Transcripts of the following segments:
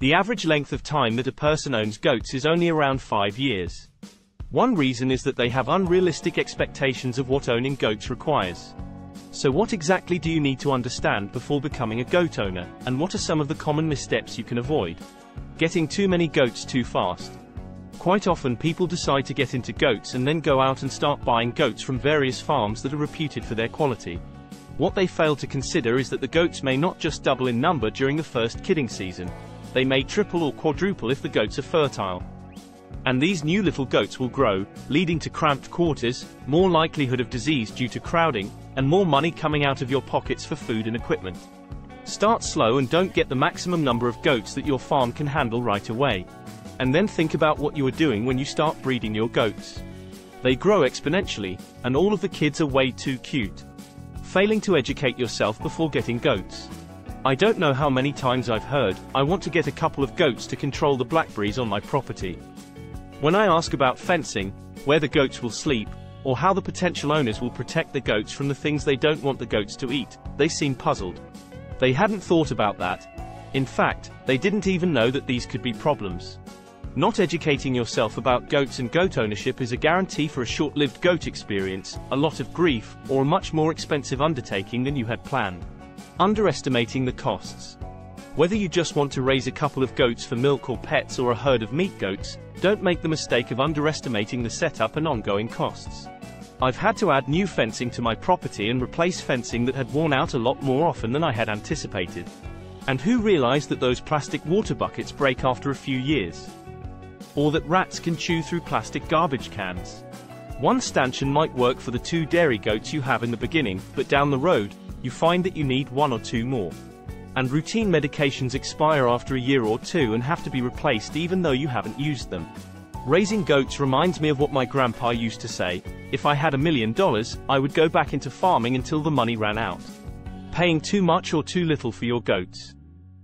The average length of time that a person owns goats is only around 5 years. One reason is that they have unrealistic expectations of what owning goats requires. So what exactly do you need to understand before becoming a goat owner, and what are some of the common missteps you can avoid? Getting too many goats too fast. Quite often people decide to get into goats and then go out and start buying goats from various farms that are reputed for their quality. What they fail to consider is that the goats may not just double in number during the first kidding season. They may triple or quadruple if the goats are fertile. And these new little goats will grow, leading to cramped quarters, more likelihood of disease due to crowding, and more money coming out of your pockets for food and equipment. Start slow and don't get the maximum number of goats that your farm can handle right away. And then think about what you are doing when you start breeding your goats. They grow exponentially, and all of the kids are way too cute. Failing to educate yourself before getting goats. I don't know how many times I've heard, I want to get a couple of goats to control the blackberries on my property. When I ask about fencing, where the goats will sleep, or how the potential owners will protect the goats from the things they don't want the goats to eat, they seem puzzled. They hadn't thought about that. In fact, they didn't even know that these could be problems. Not educating yourself about goats and goat ownership is a guarantee for a short-lived goat experience, a lot of grief, or a much more expensive undertaking than you had planned. Underestimating the costs. Whether you just want to raise a couple of goats for milk or pets or a herd of meat goats, don't make the mistake of underestimating the setup and ongoing costs. I've had to add new fencing to my property and replace fencing that had worn out a lot more often than I had anticipated. And who realized that those plastic water buckets break after a few years? Or that rats can chew through plastic garbage cans? One stanchion might work for the two dairy goats you have in the beginning, but down the road, you find that you need one or two more. And routine medications expire after a year or two and have to be replaced even though you haven't used them. Raising goats reminds me of what my grandpa used to say, if I had a million dollars, I would go back into farming until the money ran out. Paying too much or too little for your goats.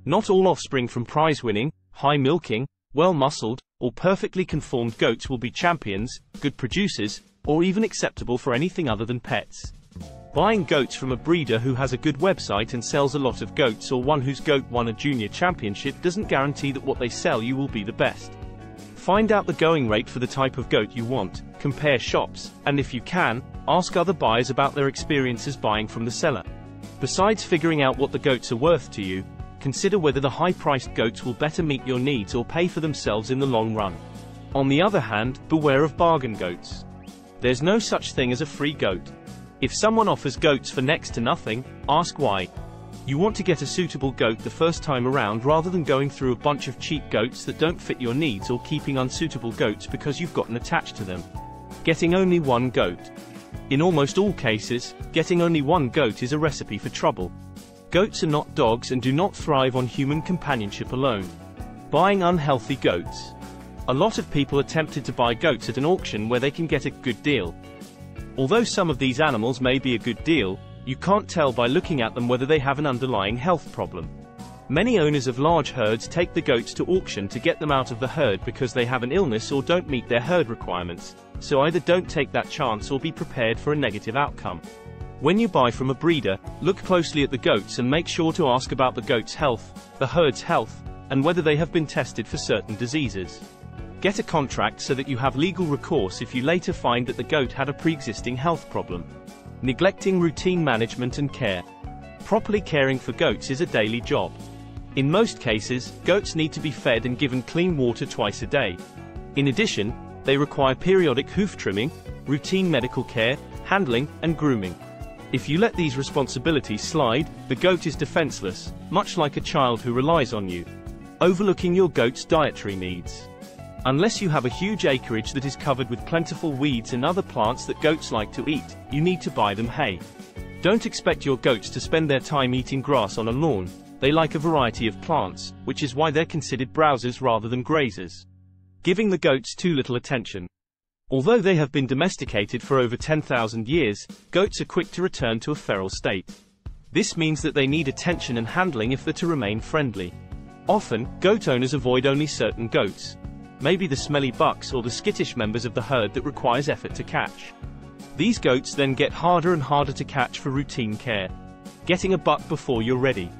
Not all offspring from prize winning, high milking, well muscled, or perfectly conformed goats will be champions, good producers, or even acceptable for anything other than pets. Buying goats from a breeder who has a good website and sells a lot of goats or one whose goat won a junior championship doesn't guarantee that what they sell you will be the best. Find out the going rate for the type of goat you want, compare shops, and if you can, ask other buyers about their experiences buying from the seller. Besides figuring out what the goats are worth to you, consider whether the high-priced goats will better meet your needs or pay for themselves in the long run. On the other hand, beware of bargain goats. There's no such thing as a free goat. If someone offers goats for next to nothing, ask why. You want to get a suitable goat the first time around rather than going through a bunch of cheap goats that don't fit your needs or keeping unsuitable goats because you've gotten attached to them. Getting only one goat. In almost all cases, getting only one goat is a recipe for trouble. Goats are not dogs and do not thrive on human companionship alone. Buying unhealthy goats. A lot of people are tempted to buy goats at an auction where they can get a good deal. Although some of these animals may be a good deal, you can't tell by looking at them whether they have an underlying health problem. Many owners of large herds take the goats to auction to get them out of the herd because they have an illness or don't meet their herd requirements, so either don't take that chance or be prepared for a negative outcome. When you buy from a breeder, look closely at the goats and make sure to ask about the goat's health, the herd's health, and whether they have been tested for certain diseases. Get a contract so that you have legal recourse if you later find that the goat had a pre-existing health problem. Neglecting routine management and care. Properly caring for goats is a daily job. In most cases, goats need to be fed and given clean water twice a day. In addition, they require periodic hoof trimming, routine medical care, handling, and grooming. If you let these responsibilities slide, the goat is defenseless, much like a child who relies on you. Overlooking your goat's dietary needs. Unless you have a huge acreage that is covered with plentiful weeds and other plants that goats like to eat, you need to buy them hay. Don't expect your goats to spend their time eating grass on a lawn, they like a variety of plants, which is why they're considered browsers rather than grazers. Giving the goats too little attention. Although they have been domesticated for over 10,000 years, goats are quick to return to a feral state. This means that they need attention and handling if they're to remain friendly. Often, goat owners avoid only certain goats, maybe the smelly bucks or the skittish members of the herd that requires effort to catch. These goats then get harder and harder to catch for routine care. Getting a buck before you're ready.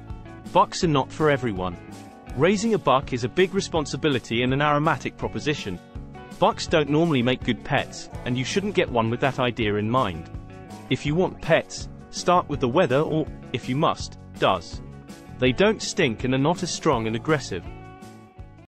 Bucks are not for everyone. Raising a buck is a big responsibility and an aromatic proposition. Bucks don't normally make good pets, and you shouldn't get one with that idea in mind. If you want pets, start with the wether or, if you must, does. They don't stink and are not as strong and aggressive.